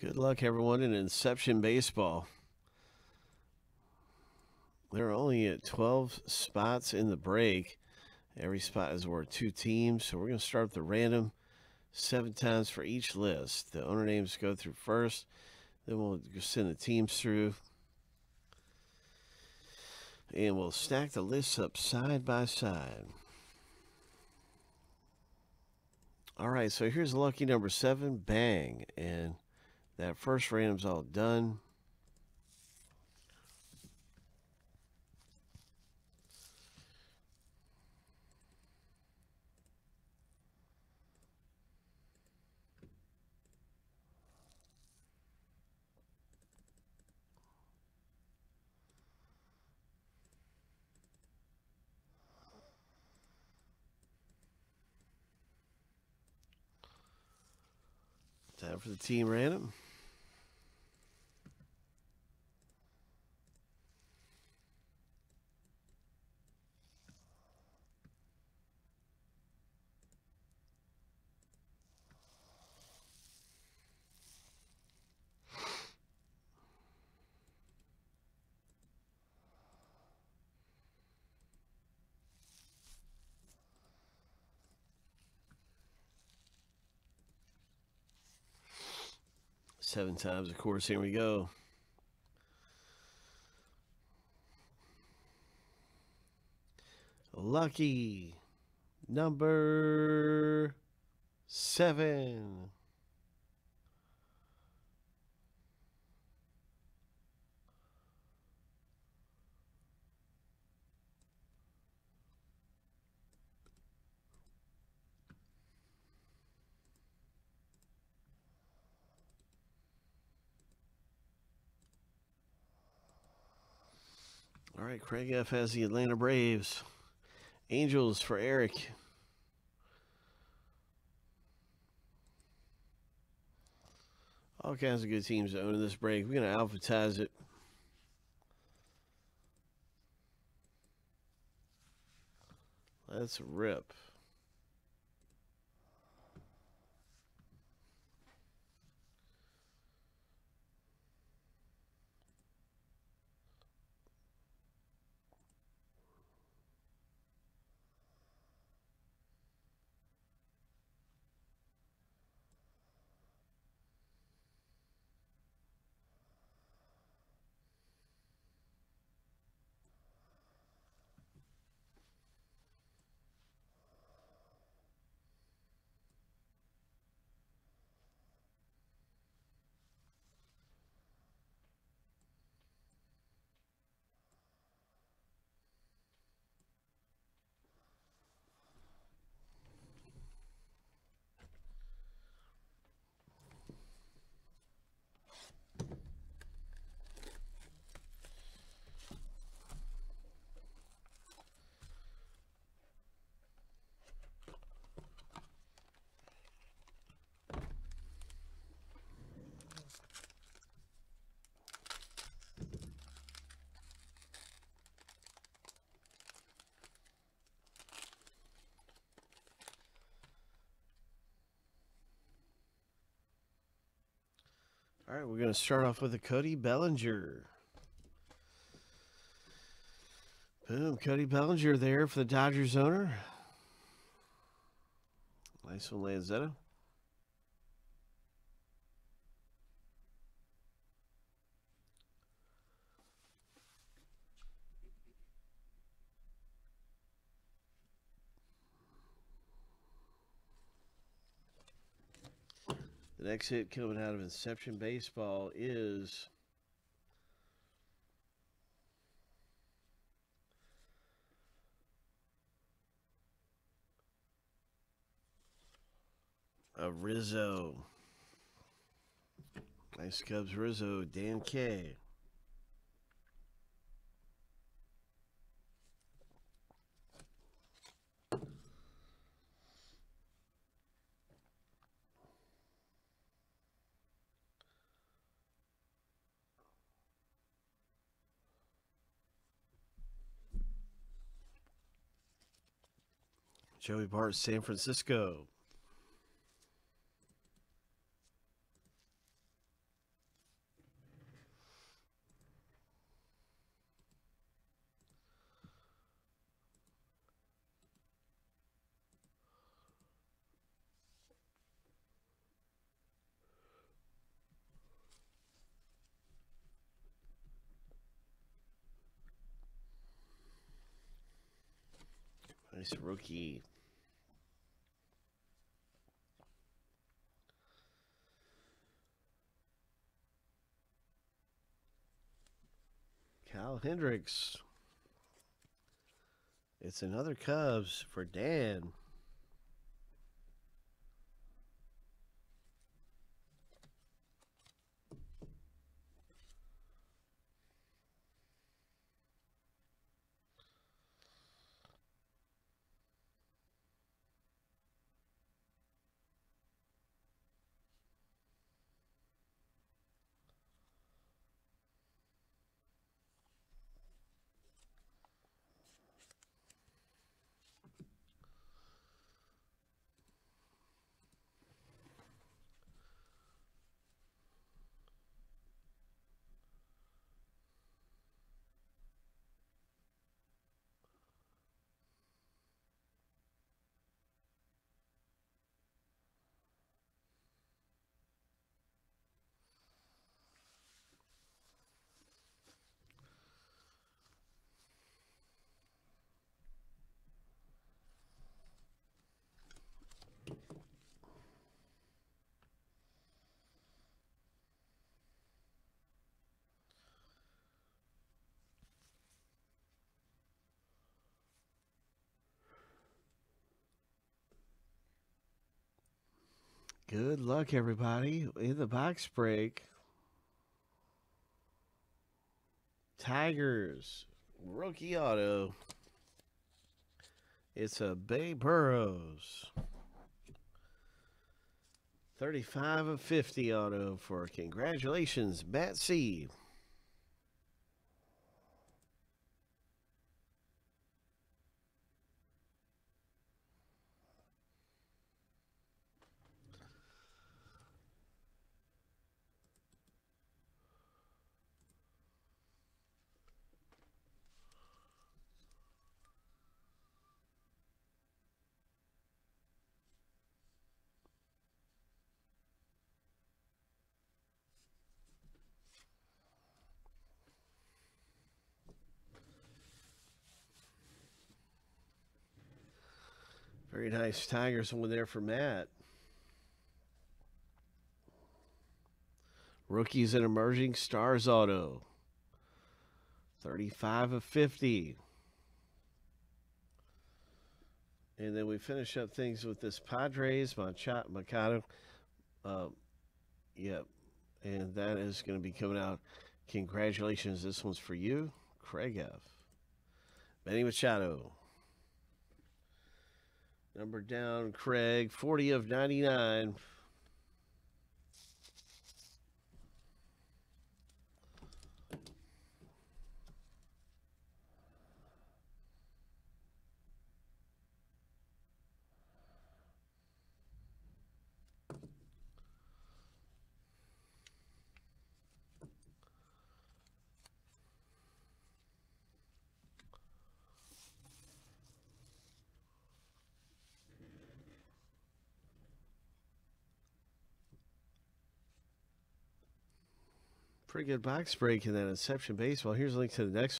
Good luck, everyone, in Inception Baseball. There are only at 12 spots in the break. Every spot is worth two teams. So we're going to start the random seven times for each list. The owner names go through first. Then we'll send the teams through. And we'll stack the lists up side by side. All right, so here's lucky number seven, bang. And that first random's all done. Time for the team random. Seven times, of course. Here we go. Lucky number seven. All right, Craig F has the Atlanta Braves. Angels for Eric. All kinds of good teams to own in this break. We're going to alphabetize it. Let's rip. All right, we're going to start off with a Cody Bellinger. Boom, Cody Bellinger there for the Dodgers owner. Nice one, Lanzetta. The next hit coming out of Inception Baseball is a Rizzo. Nice Cubs Rizzo, Dan K. Joey Bart, San Francisco. Nice rookie. Kyle Hendricks. It's another Cubs for Dan. Good luck, everybody, in the box break. Tigers, rookie auto. It's a Beau Burrows. 35 of 50 auto for congratulations, Matt Very nice Tigers one there for Matt. Rookies and emerging stars auto. 35 of 50. And then we finish up things with this Padres, Machado. Machado. Uh, yep. And that is going to be coming out. Congratulations. This one's for you, Craig F. Manny Machado. Number down, Craig, 40 of 99. Pretty good box break in that Inception Baseball. Here's a link to the next